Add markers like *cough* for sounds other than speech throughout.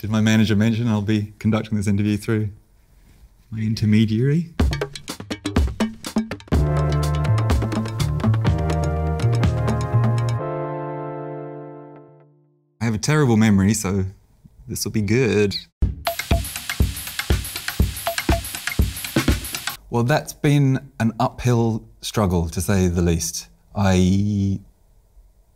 Did my manager mention I'll be conducting this interview through my intermediary? I have a terrible memory, so this will be good. Well, that's been an uphill struggle, to say the least. I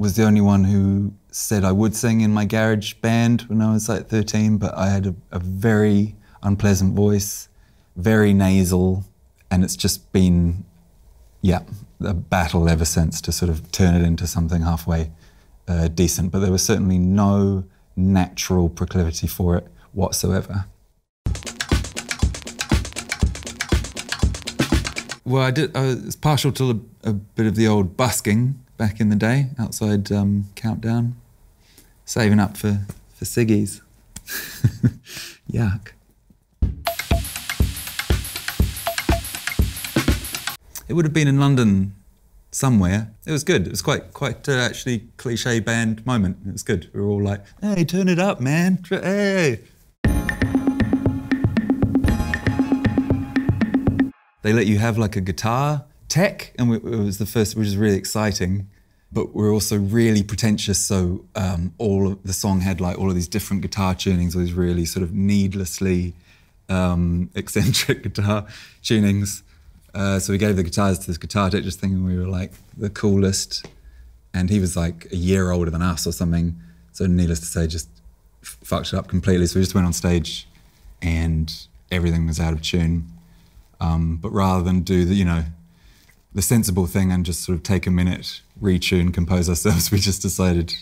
was the only one who said I would sing in my garage band when I was like 13, but I had a, a very unpleasant voice, very nasal, and it's just been, yeah, a battle ever since to sort of turn it into something halfway uh, decent. But there was certainly no natural proclivity for it whatsoever. Well, I did. I was partial to a, a bit of the old busking back in the day outside um, Countdown, saving up for for ciggies. *laughs* Yuck. It would have been in London somewhere. It was good. It was quite quite uh, actually cliche band moment. It was good. We were all like, "Hey, turn it up, man! Hey!" They let you have like a guitar tech, and we, it was the first, which was really exciting. But we're also really pretentious, so um, all of the song had like all of these different guitar tunings, all these really sort of needlessly um, *laughs* eccentric guitar tunings. Uh, so we gave the guitars to this guitar tech, just thinking we were like the coolest. And he was like a year older than us or something. So needless to say, just fucked it up completely. So we just went on stage, and everything was out of tune. Um, but rather than do the, you know, the sensible thing and just sort of take a minute, retune, compose ourselves, *laughs* we just decided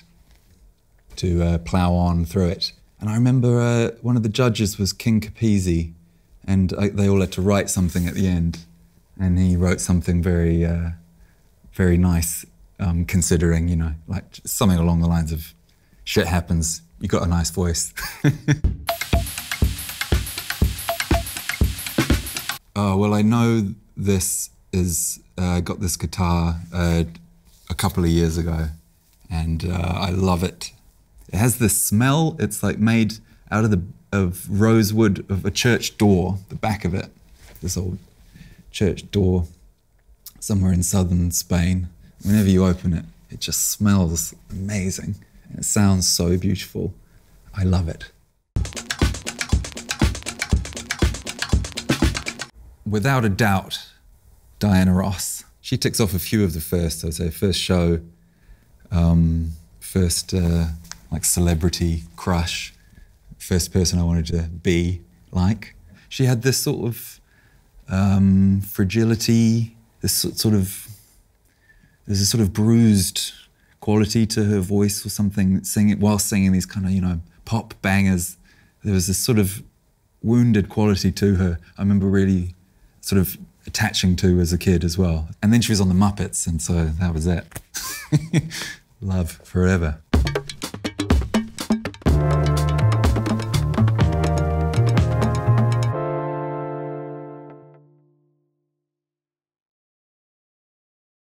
to uh, plow on through it. And I remember uh, one of the judges was King Kapisi, and I, they all had to write something at the end, and he wrote something very, uh, very nice, um, considering, you know, like something along the lines of, "Shit happens. You got a nice voice." Oh, *laughs* well, I know this is, uh, got this guitar uh, a couple of years ago, and uh, I love it. It has this smell. It's like made out of the of rosewood of a church door, the back of it, this old church door somewhere in southern Spain. Whenever you open it, it just smells amazing. And it sounds so beautiful. I love it. without a doubt, Diana Ross. She ticks off a few of the first. I'd say first show, um, first uh, like celebrity crush, first person I wanted to be like. She had this sort of um, fragility, this sort of there's a sort of bruised quality to her voice or something singing while singing these kind of you know pop bangers. There was this sort of wounded quality to her. I remember really sort of attaching to as a kid as well. And then she was on the Muppets, and so that was it. *laughs* Love forever.